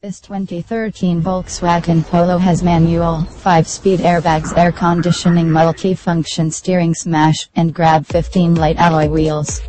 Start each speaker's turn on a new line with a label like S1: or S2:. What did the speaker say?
S1: This 2013 Volkswagen Polo has manual, 5-speed airbags, air conditioning, multi-function steering smash, and grab 15 light alloy wheels.